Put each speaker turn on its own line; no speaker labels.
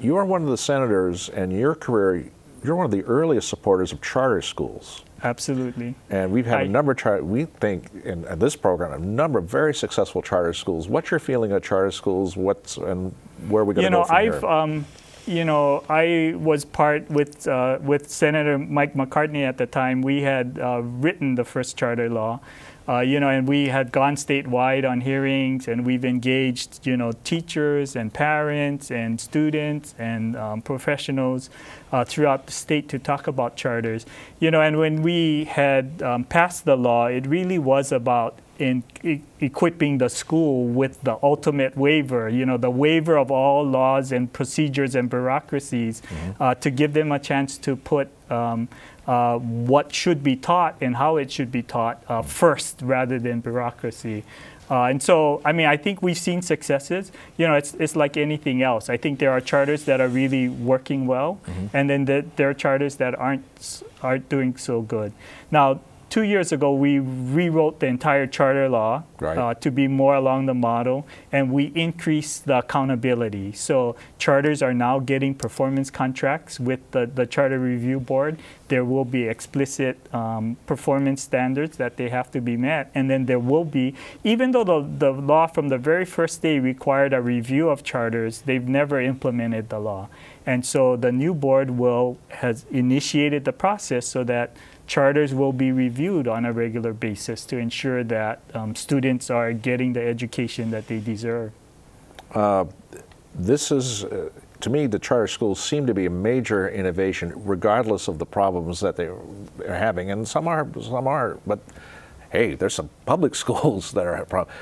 You're one of the senators, and your career, you're one of the earliest supporters of charter schools.
Absolutely.
And we've had
I,
a number of charter, we think in, in, this program, a number of very successful charter schools. What's your feeling of charter schools? What's, and where are we going to
go
from
I've,
here?
Um, you know, I was part with uh, with Senator Mike McCartney at the time. We had uh, written the first charter law, uh, you know, and we had gone statewide on hearings, and we've engaged, you know, teachers and parents and students and um, professionals uh, throughout the state to talk about charters. You know, and when we had um, passed the law, it really was about in e equipping the school with the ultimate waiver, you know, the waiver of all laws and procedures and bureaucracies mm -hmm. uh, to give them a chance to put um, uh, what should be taught and how it should be taught uh, first rather than bureaucracy. Uh, and so, I mean, I think we've seen successes. You know, it's, it's like anything else. I think there are charters that are really working well, mm -hmm. and then the, there are charters that aren't, aren't doing so good. Now, two years ago, we rewrote the entire charter law right. uh, to be more along the model, and we increased the accountability. So charters are now getting performance contracts with the, the Charter Review Board. There will be explicit um, performance standards that they have to be met, and then there will be, even though the, the law from the very first day required a review of charters, they've never implemented the law. And so the new board will has initiated the process so that charters will be reviewed on a regular basis to ensure that um, students are getting the education that they deserve.
Uh, this is, uh, to me, the charter schools seem to be a major innovation, regardless of the problems that they're having, and some are, some are, but hey, there's some public schools that are a problem.